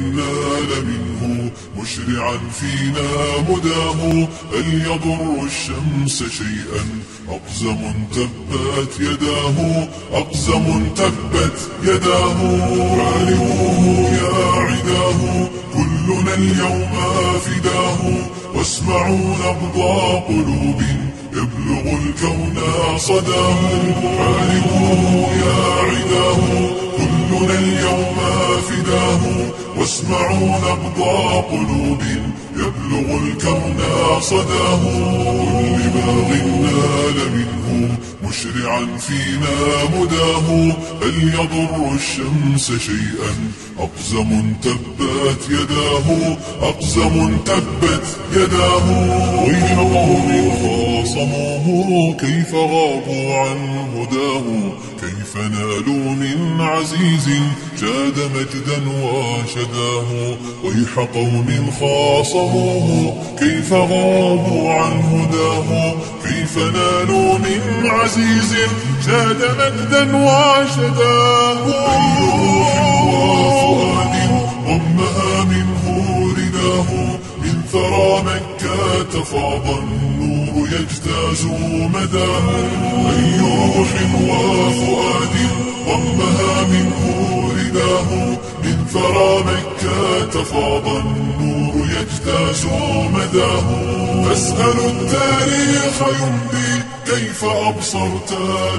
نال منه مشرعا فينا مداه هل يضر الشمس شيئا. أقزم تبت يداه أقزم تبت يداه. فارقوه يا عداه كلنا اليوم فداه. واسمعوا نبض قلوب يبلغ الكون صداه. حاربوه يا عداه كلنا اليوم فداه واسمعوا نبض قلوب يبلغ الكون صداه كل باغ نال منه مشرعا فينا مداه هل يضر الشمس شيئا؟ أقزم تبت يداه أقزم تبت يداه. ويح قوم خاصموه كيف غابوا عن هداه؟ كيف نالوا من عزيز جاد مجدا وشداه ويح قوم خاصموه كيف غابوا عن هداه؟ كيف نالوا من عزيز جاد مجدا وشداه وفؤاد ضمها منه رداه من ثرى مكة فاض النور يجتاز مداه أي روح وفؤاد ضمها منه رداه من ثرى مكة فاض النور يجتاز مداه فاسألوا التاريخ يمضي كيف أبصرت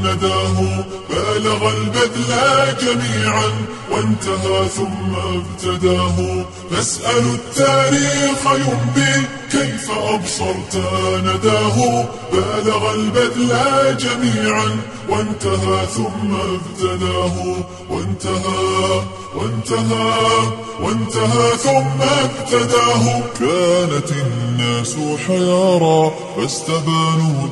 نداه؟ بالغ البذل جميعا وانتهى ثم ابتداه. فاسألوا التاريخ يمضي كيف أبصرت نداه؟ بالغ البذل جميعا وانتهى ثم ابتداه. وانتهى وانتهى وانتهى ثم ابتداه. كانت الناس حيارى فاستبانوا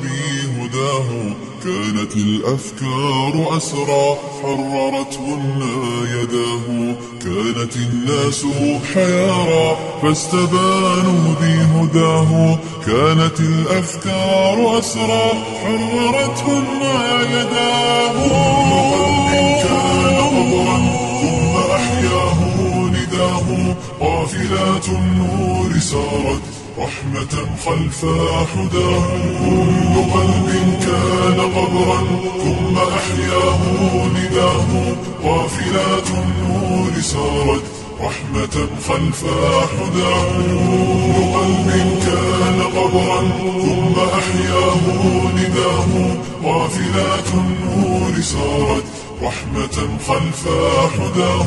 بهداه كانت الأفكار أسرى حررتهن يداه. كانت الناس حيارى فاستبانوا بهداه. كانت الأفكار أسرى حررتهن يداه. قافلات النور سارت رحمة خلف حداه كل قلب كان قبرا ثم أحياه نداه. قافلات النور سارت رحمة خلف حداه كل قلب كان قبرا ثم أحياه نداه. قافلات النور سارت رحمة خلف حداه